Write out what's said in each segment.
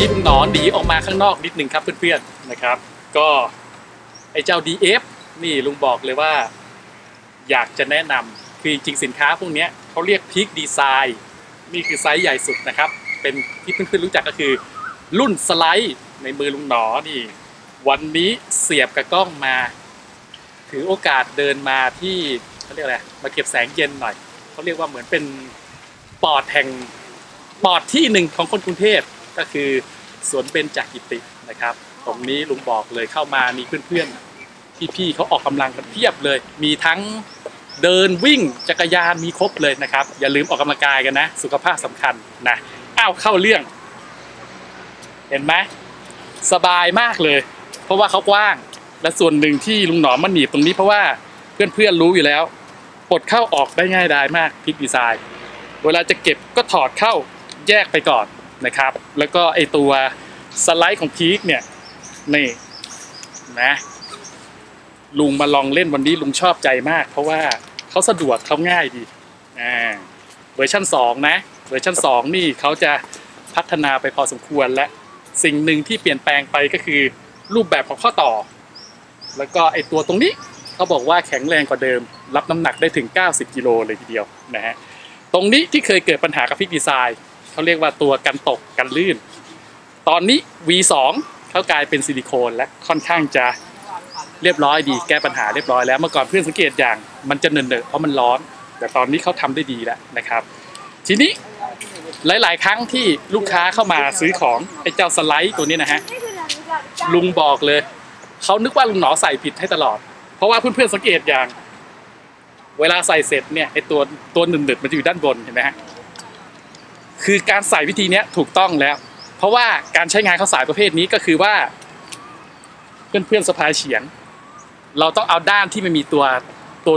นี้ลุงหนอนหนีออกมาข้างนอกนิดหนึ่งครับเพื่อนๆนะครับ ก็ไอ้เจ้า DF นี่ลุงบอกเลยว่า อยากจะแนะนำคือจริงสินค้าพวกนี้เขาเรียกพีคดีไซน์นี่คือไซส์ใหญ่สุดนะครับ เป็นที่เพื่อนๆรู้จักก็คือ รุ่นสไลด์ในมือลุงหนอนี่ วันนี้เสียบกับกล้องมา ถือโอกาสเดินมาที่เขาเรียกอะไรมาเก็บแสงเย็นหน่อยเขาเรียกว่าเหมือนเป็นปอดแห่งปอดที่หนึ่งของคนกรุงเทพ ก็คือสวนเบญจกิตินะครับตรงนี้ลุงบอกเลยเข้ามามีเพื่อนๆพี่ๆเขาออกกำลังกันเพียบเลย มีทั้งเดินวิ่งจักรยานมีครบเลยนะครับ อย่าลืมออกกำลังกายกันนะ สุขภาพสำคัญนะอ้าวเข้าเรื่อง เห็นไหมสบายมากเลย เพราะว่าเขากว้าง และส่วนหนึ่งที่ลุงหนอมมันหนีบตรงนี้เพราะว่าเพื่อนๆรู้อยู่แล้วปลดเข้าออกได้ง่ายดายมาก Peak Design เวลาจะเก็บก็ถอดเข้าแยกไปก่อน นะครับ แล้วก็ไอตัวสไลด์ของ Peak เนี่ยนี่นะลุงมาลองเล่นวันนี้ลุงชอบใจมาก เพราะว่าเขาสะดวกเขาง่ายดีอ่าเวอร์ชัน2 นะ เวอร์ชัน2 นี่เขาจะพัฒนาไปพอสมควรและสิ่งหนึ่งที่เปลี่ยนแปลงไปก็คือรูปแบบของข้อต่อ แล้วก็ไอตัวตรงนี้เขาบอกว่าแข็งแรงกว่าเดิม รับน้ำหนักได้ถึง 90 กิโลเลยทีเดียวนะฮะตรงนี้ที่เคยเกิดปัญหากับพิกดีไซน์ เขาเรียกว่าตัวกันตกกันลื่น ตอนนี้ V2 เขากลายเป็นซิลิโคนและค่อนข้างจะเรียบร้อยดีแก้ปัญหาเรียบร้อยแล้วเมื่อก่อนเพื่อนสังเกตอย่างมันจะเนินๆเพราะมันร้อน แต่ตอนนี้เขาทำได้ดีแล้วนะครับ ทีนี้หลาย ๆ ครั้งที่ลูกค้าเข้ามาซื้อของไอ้เจ้าสไลด์ตัวนี้นะฮะลุงบอกเลยเขานึกว่าลุงหนอใส่ผิดให้ตลอด เพราะว่าเพื่อน ๆ สังเกตอย่าง เวลาใส่เสร็จเนี่ยไอ้ตัวตัวหนึบๆมันจะอยู่ด้านบนเห็นไหมฮะ คือการใส่วิธีนี้ถูกต้องแล้ว เพราะว่าการใช้งานข้าวสารประเภทนี้ก็คือว่า เพื่อนๆสะพายเฉียง เราต้องเอาด้านที่มันมีตัวตัว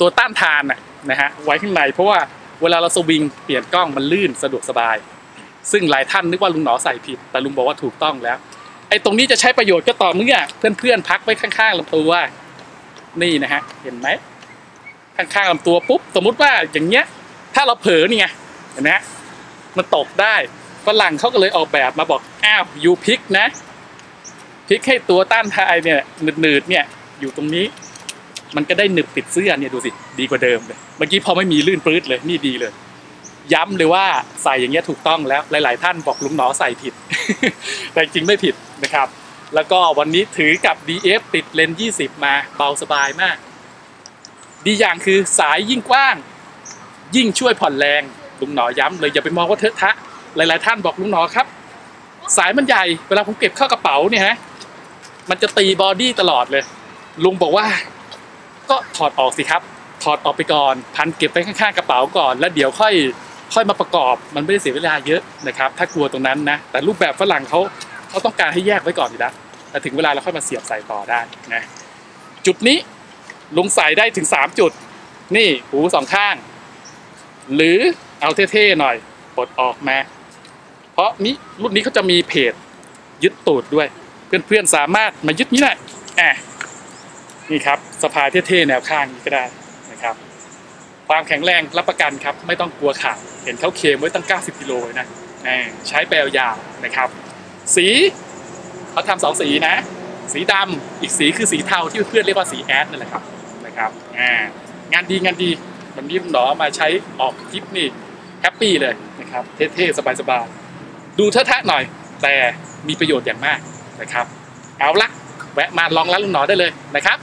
ตัวต้านทานนะนะฮะไว้ข้างในเพราะว่าเวลาเราสวิงเปลี่ยนกล้องมันลื่นสะดวกสบาย ซึ่งหลายท่านนึกว่าลุงหนอใส่ผิด แต่ลุงบอกว่าถูกต้องแล้วไอ้ตรงนี้จะใช้ประโยชน์ก็ต่อเมื่อเพื่อนๆพักไว้ข้างๆลำตัวนี่นะฮะเห็นไหมข้างๆลำตัวปุ๊บสมมุติว่าอย่างเงี้ย ถ้าเราเผลอนี่ไงเห็นไหมฮะ มันตกได้ฝรั่งเขาก็เลยออกแบบมาบอกอ้าวยูพิกนะพิกให้ตัวต้านทายเนี่ยหนืดๆเนี่ยอยู่ตรงนี้ มันก็ได้หนึบติดเสื้อเนี่ยดูสิดีกว่าเดิมเลยเมื่อกี้พอไม่มีลื่นปลื้ดเลยนี่ดีเลย ย้ำเลยว่าใส่อย่างเงี้ยถูกต้องแล้วหลาย ๆ ท่านบอกลุงหนอใส่ผิด แต่จริงไม่ผิดนะครับ แล้วก็วันนี้ถือกับ DF ติดเลนส์20 มาเบาสบายมาก ดีอย่างคือสายยิ่งกว้าง ยิ่งช่วยผ่อนแรง ลุงหนอย้ำเลยอย่าไปมองว่าเทอะทะ หลาย ๆ ท่านบอกลุงหนอครับ สายมันใหญ่เวลาผมเก็บเข้ากระเป๋าเนี่ยฮะมันจะตีบอดี้ตลอดเลย ลุงบอกว่า ก็ถอดออกสิครับ ถอดออกไปก่อน พันเก็บไว้ข้างๆกระเป๋าก่อน แล้วเดี๋ยวค่อยค่อยมาประกอบมันไม่ได้เสียเวลาเยอะนะครับ ถ้ากลัวตรงนั้นนะแต่รูปแบบฝรั่งเขาเขาต้องการให้แยกไว้ก่อนอยู่แล้วแต่ถึงเวลาเราค่อยมาเสียบใส่ต่อได้นะจุดนี้ลุงใส่ได้ถึง 3 จุด นี่หูสองข้าง หรือ เอาเท่ๆหน่อยปลดออกมา เพราะนี้รุ่นนี้เขาจะมีเพจยึดตูดด้วย เพื่อนๆสามารถมายึดนี้ได้อะนี่ครับสะพายเท่ๆแนวข้างนี้ก็ได้นะครับ ความแข็งแรงรับประกันครับ ไม่ต้องกลัวขาดเห็นเขาเคมไว้ตั้ง 90กิโลเลยนะใช้แปลยาวนะครับ สีเขาทำสองสีนะ สีดำอีกสีคือสีเทาที่เพื่อนเรียกว่าสีแอดนั่นแหละครับนะครับงานดีงานดีวันนี้ลุงหนอมาใช้ออกทริปนี่ ฮปปี้เลยนะครับเท่ๆสบายๆดูเทอะๆหน่อย แต่มีประโยชน์อย่างมากนะครับ เอาละแวะมาลองร้านลุงหนอได้เลยนะครับ